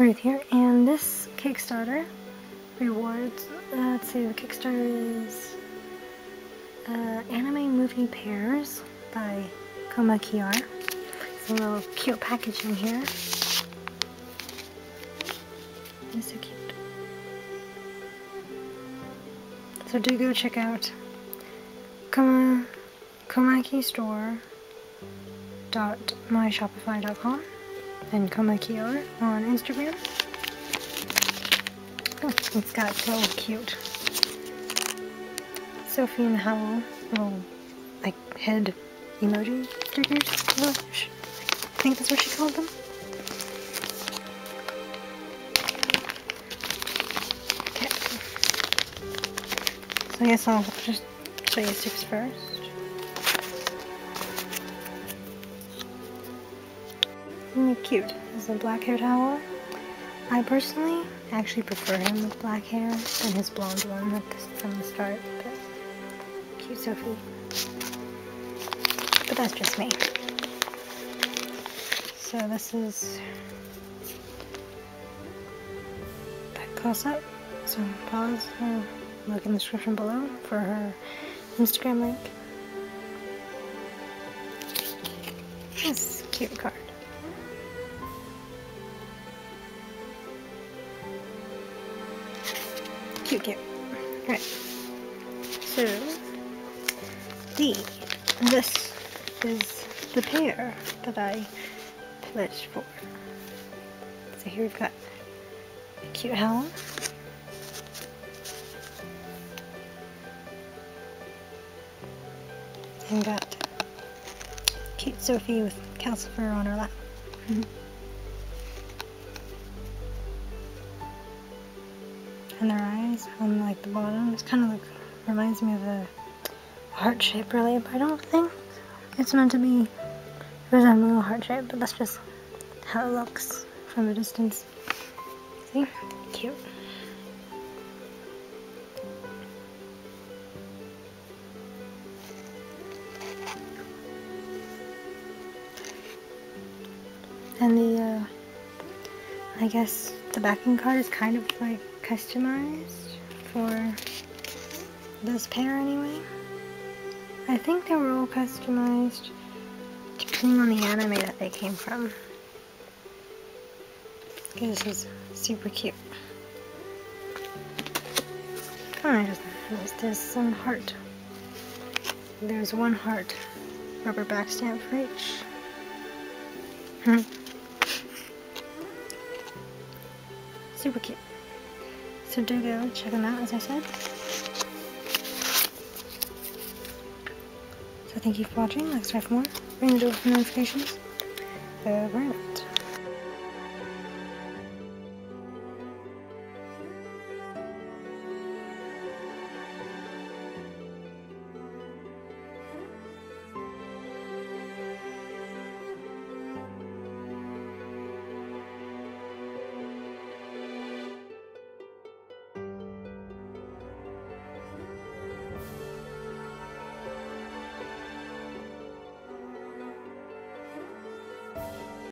Ruth here, and this Kickstarter rewards, uh, let's see, the Kickstarter is uh, Anime Movie Pairs by Komakiar. It's a little cute packaging here. It's so cute. So do go check out Koma, Komaki Store dot myshopify.com and Komakiar on Instagram. Oh, it's got so cute Sophie and Howell little like head emoji stickers. I think that's what she called them. Okay. So I guess I'll just show you stickers first. Cute? This is a black haired Howl. I personally actually prefer him with black hair than his blonde one from the start. But cute Sophie. But that's just me. So this is that close up. So pause or look in the description below for her Instagram link. This cute card. Cute, cute. Alright. So, the, this is the pair that I pledged for. So here we've got a cute Howl. And got cute Sophie with Calcifer on her lap. Mm-hmm. And their eyes on like the bottom. It's kind of like reminds me of a heart shape really, but I don't think it's meant to be resembling a heart shape, but that's just how it looks from a distance. See? Cute. And the, uh, I guess the backing card is kind of like customized for this pair anyway. I think they were all customized depending on the anime that they came from. This is super cute. Oh, there's some heart. There's one heart rubber back stamp for each. Hmm. Super cute. So do go check them out, as I said. So thank you for watching. Like, subscribe for more. Ring the bell for notifications. Over and.